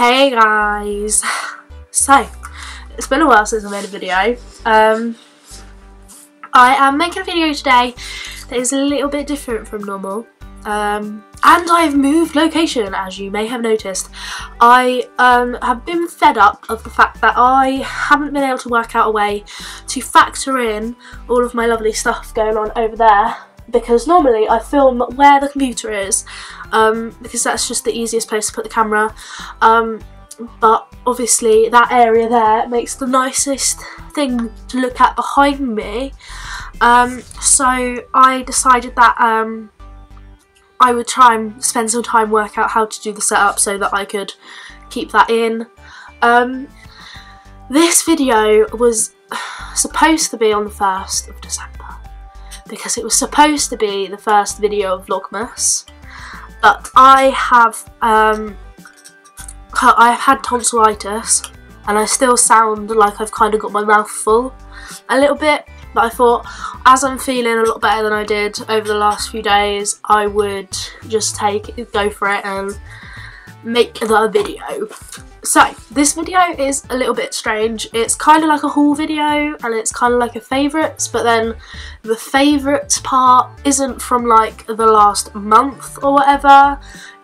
Hey guys! So, it's been a while since I made a video. Um, I am making a video today that is a little bit different from normal. Um, and I've moved location as you may have noticed. I um, have been fed up of the fact that I haven't been able to work out a way to factor in all of my lovely stuff going on over there because normally I film where the computer is um, because that's just the easiest place to put the camera. Um, but obviously that area there makes the nicest thing to look at behind me. Um, so I decided that um, I would try and spend some time work out how to do the setup so that I could keep that in. Um, this video was supposed to be on the 1st of December because it was supposed to be the first video of Vlogmas but I have um, I've had tonsillitis and I still sound like I've kind of got my mouth full a little bit but I thought as I'm feeling a lot better than I did over the last few days I would just take go for it and make the video. So this video is a little bit strange. It's kind of like a haul video and it's kind of like a favourites but then the favourites part isn't from like the last month or whatever.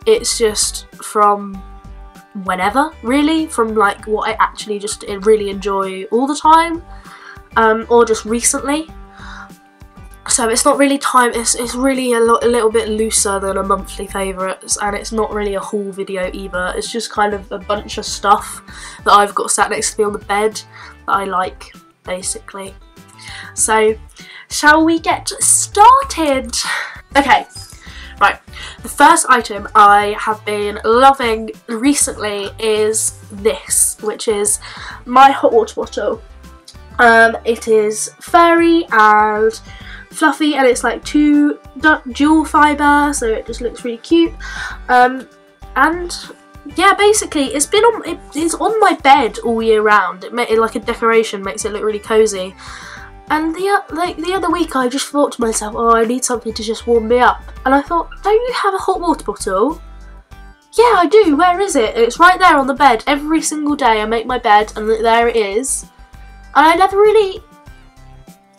It's just from whenever really from like what I actually just really enjoy all the time um, or just recently. So it's not really time, it's, it's really a, a little bit looser than a monthly favourites and it's not really a haul video either. It's just kind of a bunch of stuff that I've got sat next to me on the bed that I like basically. So shall we get started? Okay, right. The first item I have been loving recently is this, which is my hot water bottle. Um, it is furry and fluffy and it's like two dual fibre so it just looks really cute. Um, and yeah, basically it's been on it, it's on my bed all year round. It made it like a decoration, makes it look really cozy. And the like the other week I just thought to myself, oh I need something to just warm me up. And I thought, don't you have a hot water bottle? Yeah, I do. Where is it? It's right there on the bed. Every single day I make my bed and there it is. And I never really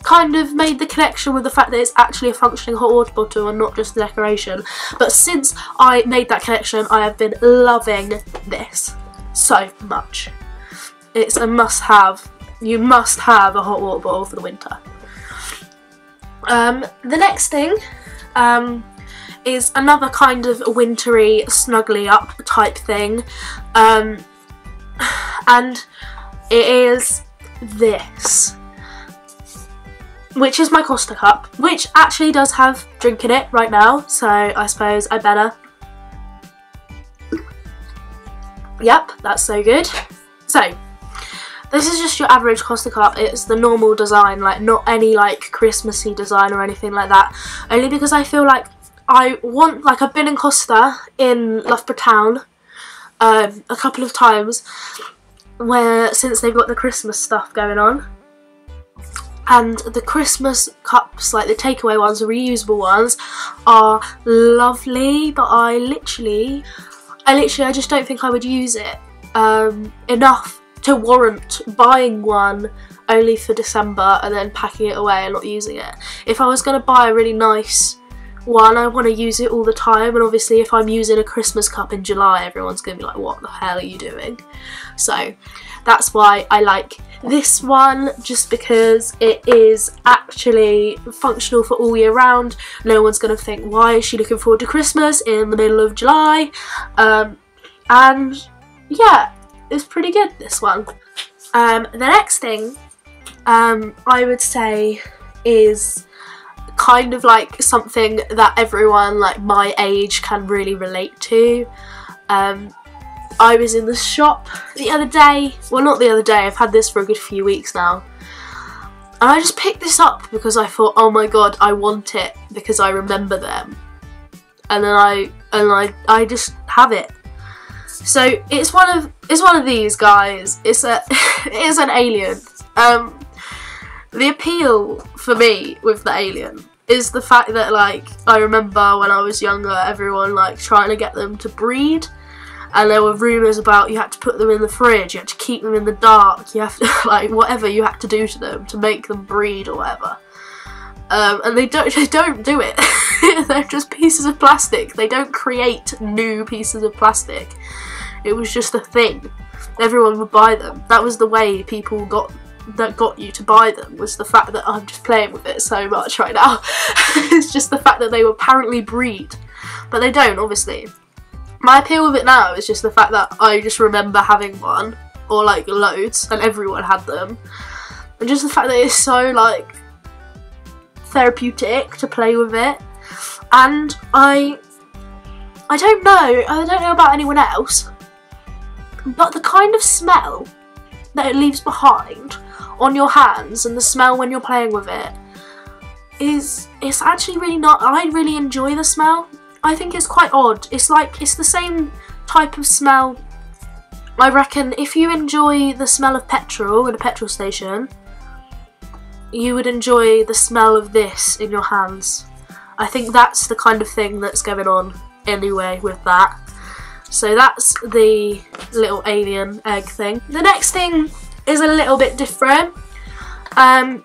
kind of made the connection with the fact that it's actually a functioning hot water bottle and not just a decoration. But since I made that connection, I have been loving this so much. It's a must-have. You must have a hot water bottle for the winter. Um, the next thing um, is another kind of wintry, snuggly up type thing. Um, and it is this which is my Costa cup, which actually does have drink in it right now, so I suppose I better. Yep, that's so good. So, this is just your average Costa cup, it's the normal design, like not any like Christmassy design or anything like that, only because I feel like I want, like I've been in Costa in Loughborough Town um, a couple of times, where since they've got the Christmas stuff going on and the Christmas cups, like the takeaway ones, the reusable ones, are lovely, but I literally, I literally, I just don't think I would use it um, enough to warrant buying one only for December and then packing it away and not using it. If I was going to buy a really nice one, I want to use it all the time and obviously if I'm using a Christmas cup in July everyone's going to be like what the hell are you doing? So that's why I like this one just because it is actually functional for all year round. No one's going to think why is she looking forward to Christmas in the middle of July um, and yeah it's pretty good this one. Um, the next thing um, I would say is kind of like something that everyone like my age can really relate to. Um, I was in the shop the other day, well not the other day, I've had this for a good few weeks now. And I just picked this up because I thought, oh my god, I want it because I remember them. And then I and I I just have it. So it's one of it's one of these guys. It's a it is an alien. Um the appeal for me with the alien is the fact that like I remember when I was younger everyone like trying to get them to breed and there were rumours about you had to put them in the fridge, you had to keep them in the dark, you have to like whatever you had to do to them to make them breed or whatever. Um, and they don't they don't do it. They're just pieces of plastic. They don't create new pieces of plastic. It was just a thing. Everyone would buy them. That was the way people got that got you to buy them was the fact that I'm just playing with it so much right now. it's just the fact that they apparently breed. But they don't, obviously. My appeal with it now is just the fact that I just remember having one, or like loads, and everyone had them. And just the fact that it's so like therapeutic to play with it. And I I don't know, I don't know about anyone else, but the kind of smell that it leaves behind on your hands and the smell when you're playing with it is it's actually really not I really enjoy the smell. I think it's quite odd. It's like it's the same type of smell I reckon if you enjoy the smell of petrol in a petrol station you would enjoy the smell of this in your hands. I think that's the kind of thing that's going on anyway with that. So that's the little alien egg thing. The next thing is a little bit different. Um,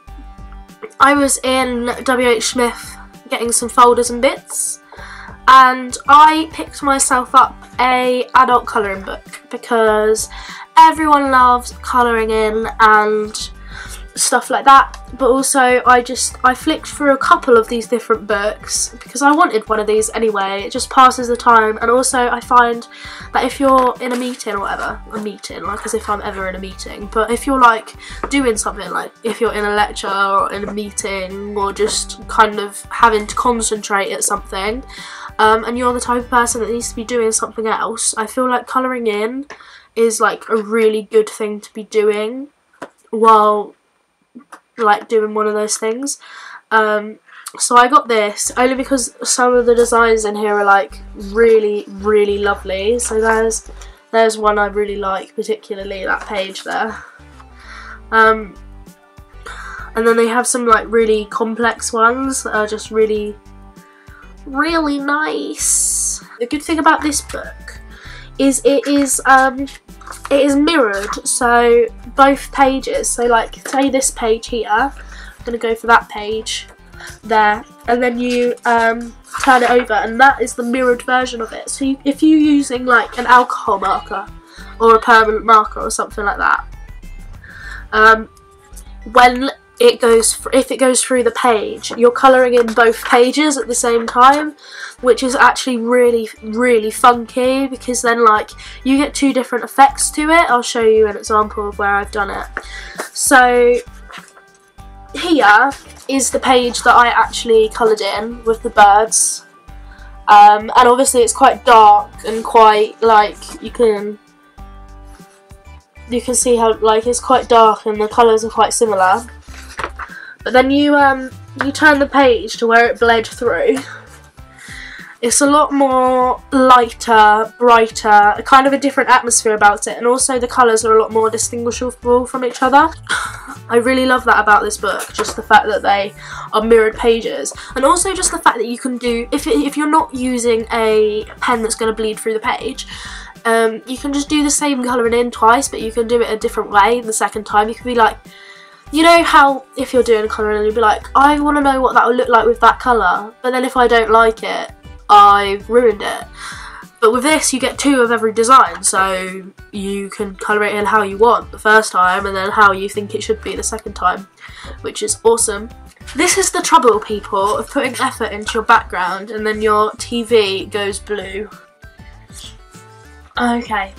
I was in WH Smith getting some folders and bits and I picked myself up a adult colouring book because everyone loves colouring in and stuff like that but also I just I flicked through a couple of these different books because I wanted one of these anyway. It just passes the time and also I find that if you're in a meeting or whatever a meeting like as if I'm ever in a meeting but if you're like doing something like if you're in a lecture or in a meeting or just kind of having to concentrate at something um, and you're the type of person that needs to be doing something else I feel like colouring in is like a really good thing to be doing while like doing one of those things. Um, so I got this only because some of the designs in here are like really really lovely. So there's there's one I really like particularly that page there. Um, and then they have some like really complex ones that are just really really nice. The good thing about this book is it is um, it is mirrored so both pages so like say this page here I'm to go for that page there and then you um, turn it over and that is the mirrored version of it. So you, if you're using like an alcohol marker or a permanent marker or something like that um, when it goes if it goes through the page you're colouring in both pages at the same time which is actually really really funky because then like you get two different effects to it. I'll show you an example of where I've done it. So here is the page that I actually coloured in with the birds. Um, and obviously it's quite dark and quite like you can you can see how like it's quite dark and the colours are quite similar but then you um you turn the page to where it bled through. It's a lot more lighter, brighter, kind of a different atmosphere about it, and also the colours are a lot more distinguishable from each other. I really love that about this book, just the fact that they are mirrored pages, and also just the fact that you can do, if, if you're not using a pen that's going to bleed through the page, um, you can just do the same colouring in twice, but you can do it a different way the second time. You can be like, you know how if you're doing a colour and you'll be like, I want to know what that will look like with that colour, but then if I don't like it, I've ruined it. But with this, you get two of every design, so you can colour it in how you want the first time and then how you think it should be the second time, which is awesome. This is the trouble, people, of putting effort into your background and then your TV goes blue. Okay,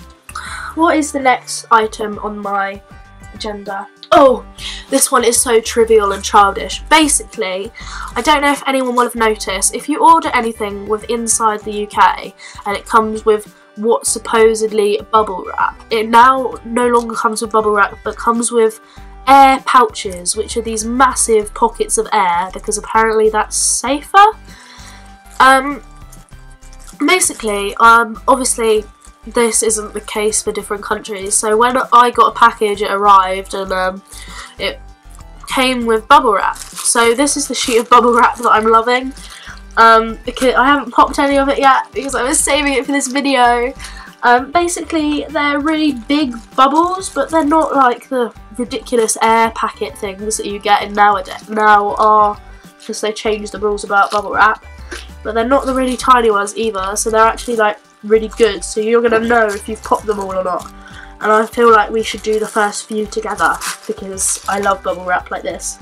what is the next item on my agenda? Oh, this one is so trivial and childish. Basically, I don't know if anyone will have noticed, if you order anything with inside the UK and it comes with what supposedly bubble wrap, it now no longer comes with bubble wrap but comes with air pouches, which are these massive pockets of air because apparently that's safer. Um, basically, um, obviously this isn't the case for different countries. So when I got a package, it arrived and um, it came with bubble wrap. So this is the sheet of bubble wrap that I'm loving. Um, I haven't popped any of it yet because I was saving it for this video. Um, basically, they're really big bubbles, but they're not like the ridiculous air packet things that you get in nowadays. Now are because they changed the rules about bubble wrap. But they're not the really tiny ones either, so they're actually like really good. So you're gonna know if you've popped them all or not. And I feel like we should do the first few together because I love bubble wrap like this.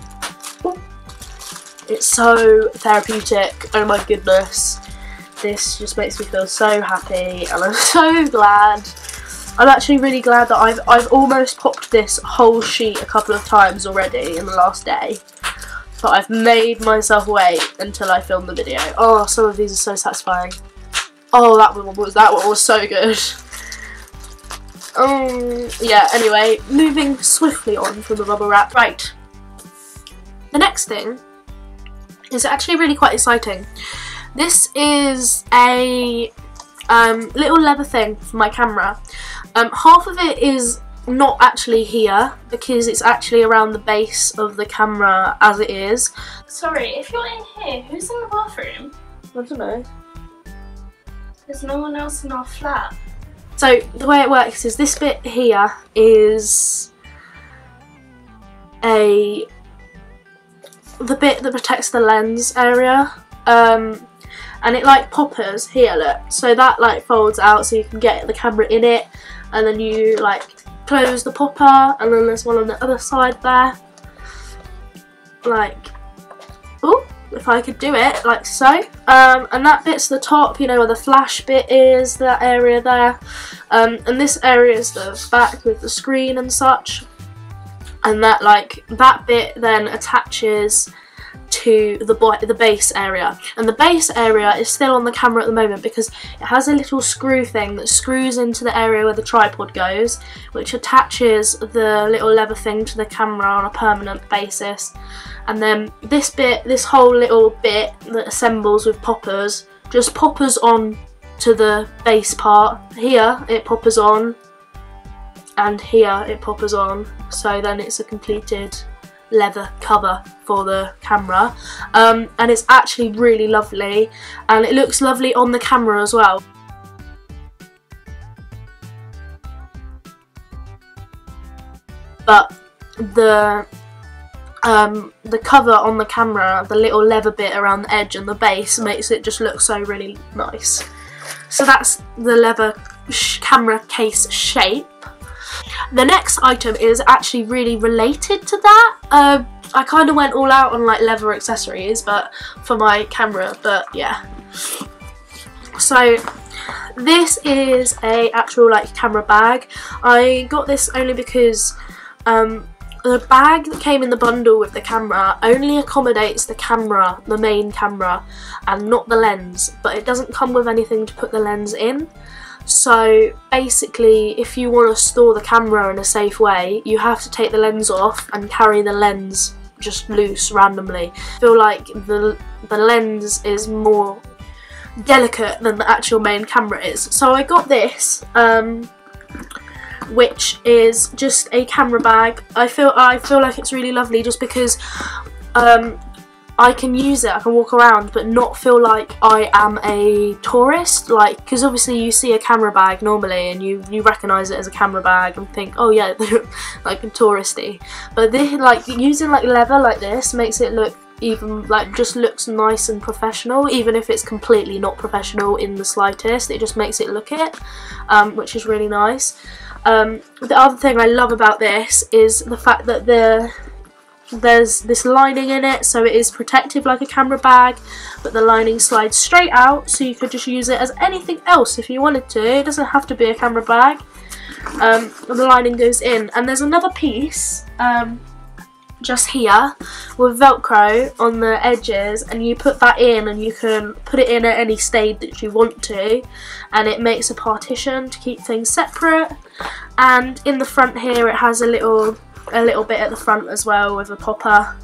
It's so therapeutic. Oh my goodness. This just makes me feel so happy and I'm so glad. I'm actually really glad that I've I've almost popped this whole sheet a couple of times already in the last day. But I've made myself wait until I film the video. Oh, some of these are so satisfying. Oh, that one was that one was so good. Um, yeah, anyway, moving swiftly on from the bubble wrap. Right. The next thing is actually really quite exciting. This is a um, little leather thing for my camera. Um, half of it is not actually here because it's actually around the base of the camera as it is. Sorry, if you're in here, who's in the bathroom? I don't know. There's no one else in our flat. So the way it works is this bit here is a the bit that protects the lens area. Um, and it like poppers here look. So that like folds out so you can get the camera in it. And then you like close the popper and then there's one on the other side there. Like oh if I could do it like so. Um, and that bit's the top you know where the flash bit is that area there. Um, and this area is the back with the screen and such. And that like that bit then attaches to the the base area. And the base area is still on the camera at the moment because it has a little screw thing that screws into the area where the tripod goes which attaches the little lever thing to the camera on a permanent basis and then this bit this whole little bit that assembles with poppers just poppers on to the base part. Here it poppers on. And here it poppers on. So then it's a completed leather cover for the camera. Um, and it's actually really lovely. And it looks lovely on the camera as well. But the um, the cover on the camera, the little leather bit around the edge and the base makes it just look so really nice. So that's the leather camera case shape. The next item is actually really related to that. Uh, I kind of went all out on like leather accessories but for my camera, but yeah. So this is a actual like camera bag. I got this only because um, the bag that came in the bundle with the camera only accommodates the camera, the main camera, and not the lens, but it doesn't come with anything to put the lens in. So basically, if you want to store the camera in a safe way, you have to take the lens off and carry the lens just loose randomly. I feel like the, the lens is more delicate than the actual main camera is. So I got this, um, which is just a camera bag. I feel I feel like it's really lovely just because um, I can use it, I can walk around but not feel like I am a tourist like because obviously you see a camera bag normally and you you recognize it as a camera bag and think oh yeah like touristy. But this like using like leather like this makes it look even like just looks nice and professional even if it's completely not professional in the slightest. It just makes it look it um, which is really nice um, the other thing I love about this is the fact that the there's this lining in it so it is protective like a camera bag but the lining slides straight out so you could just use it as anything else if you wanted to. It doesn't have to be a camera bag. Um, the lining goes in. And there's another piece um, just here with velcro on the edges and you put that in and you can put it in at any stage that you want to and it makes a partition to keep things separate. And in the front here it has a little a little bit at the front as well with a popper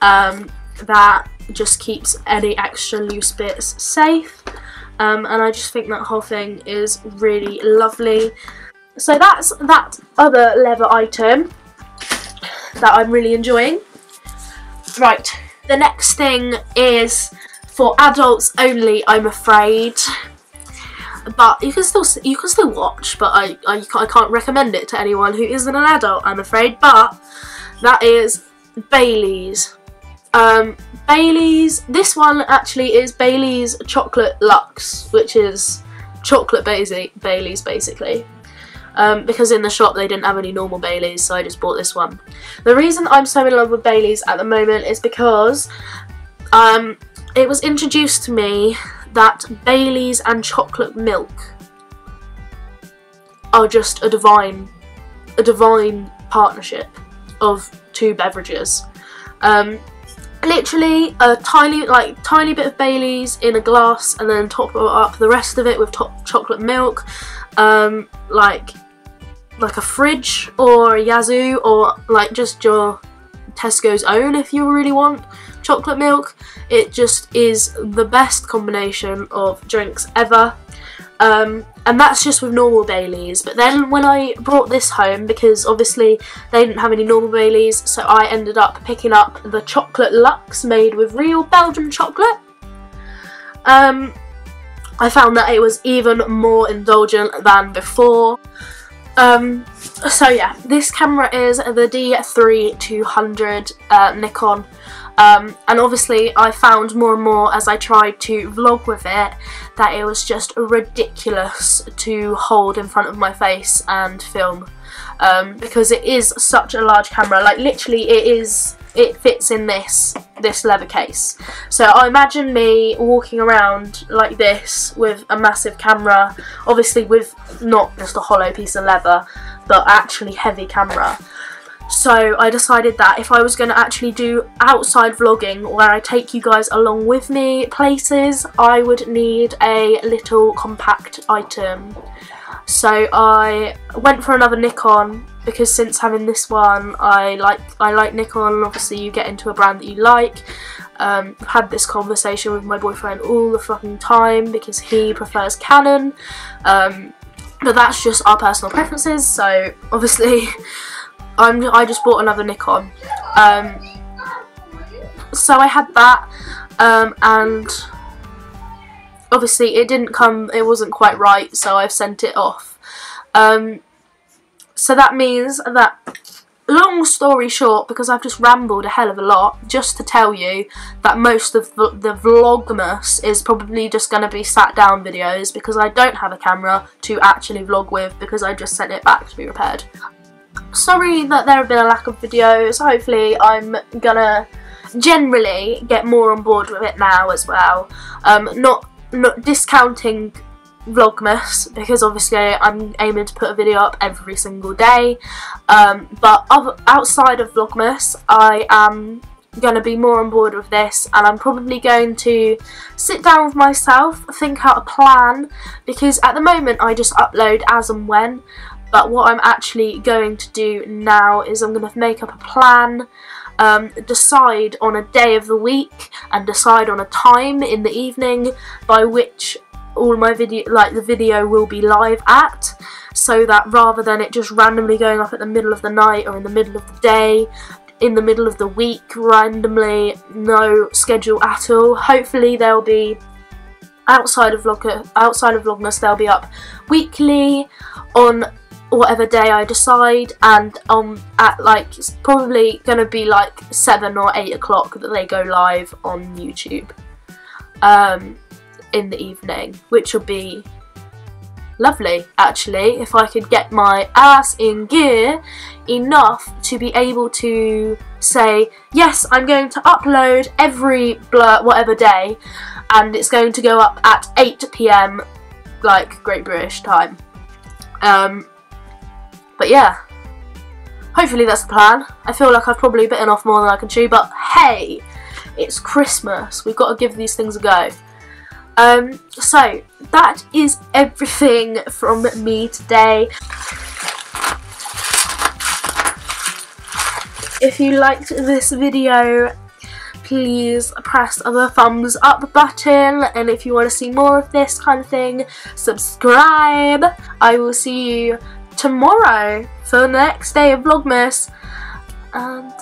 um, that just keeps any extra loose bits safe. Um, and I just think that whole thing is really lovely. So that's that other leather item that I'm really enjoying. Right, the next thing is for adults only I'm afraid. but you can still you can still watch, but I, I, I can't recommend it to anyone who isn't an adult, I'm afraid. But that is Bailey's. Um, Bailey's. This one actually is Bailey's Chocolate Luxe, which is chocolate Bailey's basically. Um, because in the shop they didn't have any normal Baileys, so I just bought this one. The reason I'm so in love with Baileys at the moment is because um, it was introduced to me that Baileys and chocolate milk are just a divine, a divine partnership of two beverages. Um, literally a tiny, like tiny bit of Bailey's in a glass, and then top up the rest of it with top chocolate milk. Um, like like a Frijj or a Yazoo or like just your Tesco's own if you really want chocolate milk. It just is the best combination of drinks ever. Um, and that's just with normal Baileys. But then when I brought this home, because obviously they didn't have any normal Baileys, so I ended up picking up the Chocolate Luxe made with real Belgian chocolate. Um, I found that it was even more indulgent than before. Um, so yeah, this camera is the D3200 uh, Nikon. Um, and obviously I found more and more as I tried to vlog with it that it was just ridiculous to hold in front of my face and film um, because it is such a large camera like literally it is it fits in this this leather case so I imagine me walking around like this with a massive camera obviously with not just a hollow piece of leather but actually heavy camera so I decided that if I was going to actually do outside vlogging where I take you guys along with me places, I would need a little compact item. So I went for another Nikon because since having this one I like I like Nikon obviously you get into a brand that you like um, I've had this conversation with my boyfriend all the fucking time because he prefers Canon um, but that's just our personal preferences so obviously I'm, I just bought another Nikon. Um, so I had that um, and obviously it didn't come, it wasn't quite right so I've sent it off. Um, so that means that long story short, because I've just rambled a hell of a lot, just to tell you that most of the, the Vlogmas is probably just going to be sat down videos because I don't have a camera to actually vlog with because I just sent it back to be repaired sorry that there have been a lack of videos. Hopefully I'm gonna generally get more on board with it now as well. Um, not not discounting Vlogmas because obviously I'm aiming to put a video up every single day. Um, but outside of Vlogmas, I am going to be more on board with this and I'm probably going to sit down with myself, think out a plan because at the moment I just upload as and when but what I'm actually going to do now is I'm going to make up a plan, um, decide on a day of the week and decide on a time in the evening by which all my video, like the video will be live at so that rather than it just randomly going up at the middle of the night or in the middle of the day, in the middle of the week randomly, no schedule at all. Hopefully there'll be outside of vlog outside of Vlogmas they'll be up weekly on whatever day I decide and um at like it's probably gonna be like 7 or 8 o'clock that they go live on YouTube um in the evening which will be lovely actually if I could get my ass in gear enough to be able to say yes I'm going to upload every blur whatever day and it's going to go up at 8pm like Great British time um, but yeah, hopefully that's the plan. I feel like I've probably bitten off more than I can chew, but hey, it's Christmas. We've got to give these things a go. Um, so, that is everything from me today. If you liked this video, please press the thumbs up button and if you want to see more of this kind of thing, subscribe. I will see you tomorrow for the next day of Vlogmas. And